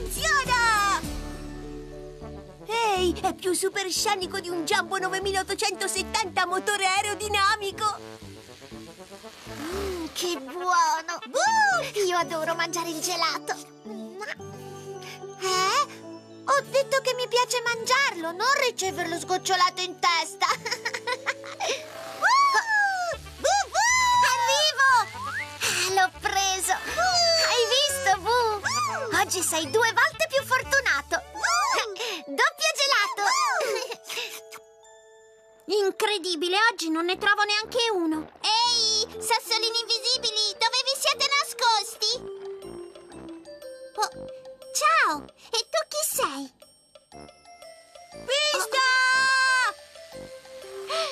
funziona! Ehi, è più superscenico di un Jumbo 9870 motore aerodinamico! Mm, che buono! Uh, io adoro mangiare il gelato! Eh? Ho detto che mi piace mangiarlo, non riceverlo sgocciolato in testa! uh! Sei due volte più fortunato! Doppio gelato! Incredibile, oggi non ne trovo neanche uno. Ehi, sassolini invisibili, dove vi siete nascosti? Oh, ciao! E tu chi sei? Vista!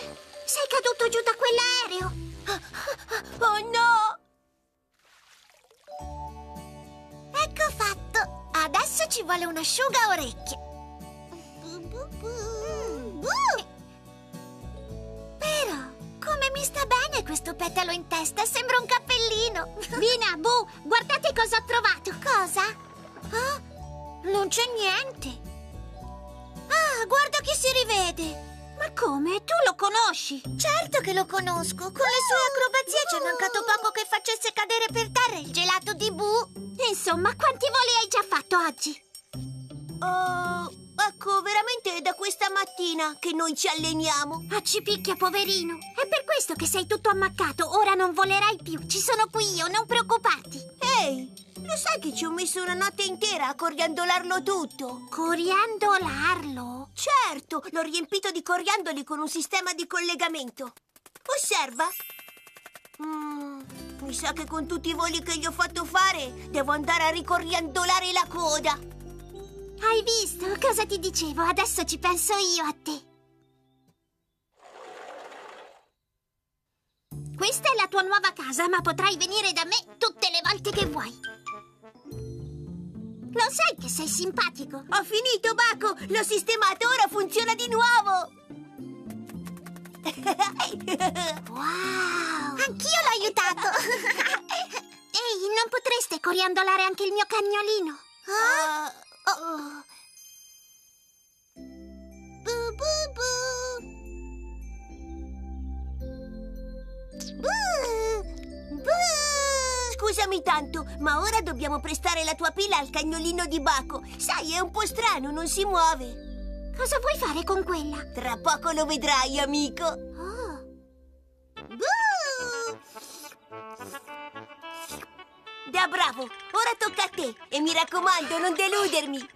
Sei caduto giù da quell'aereo! Oh no! Ci vuole un asciuga orecchie. Però, come mi sta bene questo petalo in testa? Sembra un cappellino. Bina, Bu, guardate cosa ho trovato! Cosa? Ah, non c'è niente! Ah, guarda che si rivede. Ma come? Tu lo conosci? Certo che lo conosco. Con le sue acrobazie ci è mancato poco che facesse cadere per terra il gelato di Bu. Insomma, quanti voli hai già fatto oggi? Oh, ecco, veramente è da questa mattina che noi ci alleniamo. Ah, ci picchia, poverino. È per questo che sei tutto ammaccato. Ora non volerai più. Ci sono qui io, non preoccuparti. Ehi, lo sai che ci ho messo una notte intera a coriandolarlo tutto? Coriandolarlo? Certo, l'ho riempito di coriandoli con un sistema di collegamento. Osserva. Mm, mi sa che con tutti i voli che gli ho fatto fare devo andare a ricoriandolare la coda. Hai visto? Cosa ti dicevo? Adesso ci penso io a te. Questa è la tua nuova casa, ma potrai venire da me tutte le volte che vuoi. Lo sai che sei simpatico? Ho finito, Baco! L'ho sistemato, ora funziona di nuovo! Wow! Anch'io l'ho aiutato. Ehi, non potreste coriandolare anche il mio cagnolino? Ah, Oh. Bu, bu. Scusami tanto, ma ora dobbiamo prestare la tua pila al cagnolino di Baco. Sai, è un po' strano, non si muove. Cosa vuoi fare con quella? Tra poco lo vedrai, amico. Da bravo, ora tocca a te. E mi raccomando, non deludermi.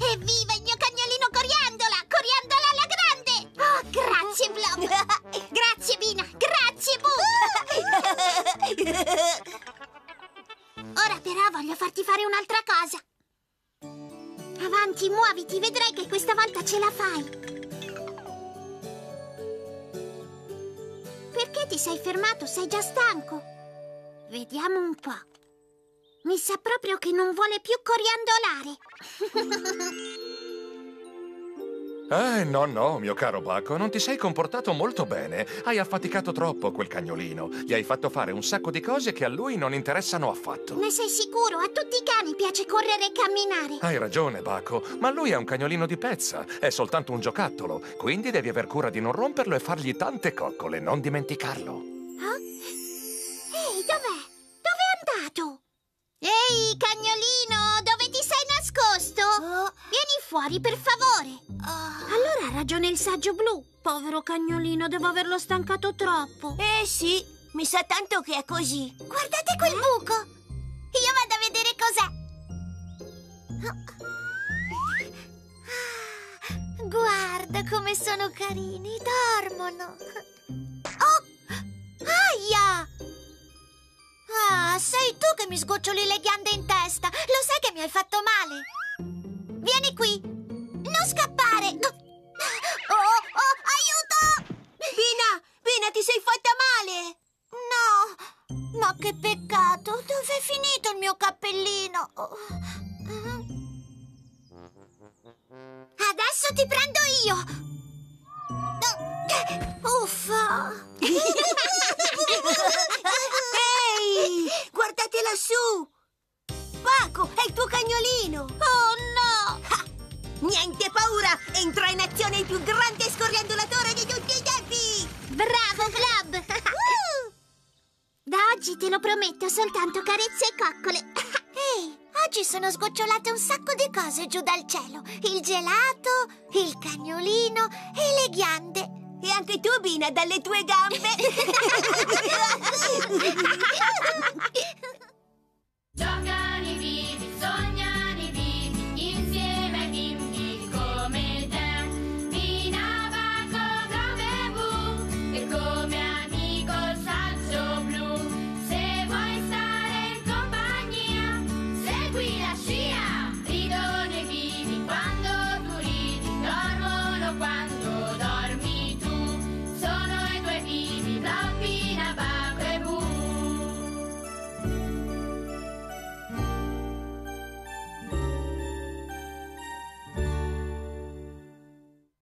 Evviva il mio cagnolino coriandola! Coriandola alla grande! Oh, grazie, Blob! grazie, Bina! Grazie, Bu! Ora però voglio farti fare un'altra cosa. Avanti, muoviti, vedrai che questa volta ce la fai. Perché ti sei fermato? Sei già stanco? Vediamo un po'. Mi sa proprio che non vuole più coriandolare. Eh, no, no, mio caro Baco, non ti sei comportato molto bene. Hai affaticato troppo quel cagnolino. Gli hai fatto fare un sacco di cose che a lui non interessano affatto. Ne sei sicuro? A tutti i cani piace correre e camminare. Hai ragione, Baco, ma lui è un cagnolino di pezza. È soltanto un giocattolo. Quindi devi aver cura di non romperlo e fargli tante coccole, non dimenticarlo. Ehi, cagnolino, dove ti sei nascosto? Oh. Vieni fuori, per favore. Ah. Allora ha ragione il saggio blu. Povero cagnolino, devo averlo stancato troppo. Eh sì, mi sa tanto che è così. Guardate quel buco. Io vado a vedere cos'è. Guarda come sono carini, dormono. Sei tu che mi sgoccioli le ghiande in testa. Lo sai che mi hai fatto male? Vieni qui. Non scappare. Oh, oh, aiuto! Bina, Bina, ti sei fatta male? No, ma che peccato. Dov'è finito il mio cappellino? Adesso ti prendo io. Uffa. cagnolino! Oh no! Ah, Niente paura! Entra in azione il più grande scoriandolatore di tutti i tempi! Bravo, Blob! da oggi te lo prometto soltanto carezze e coccole. Ehi, oggi sono sgocciolate un sacco di cose giù dal cielo. Il gelato, il cagnolino e le ghiande. E anche tu, Bina, dalle tue gambe!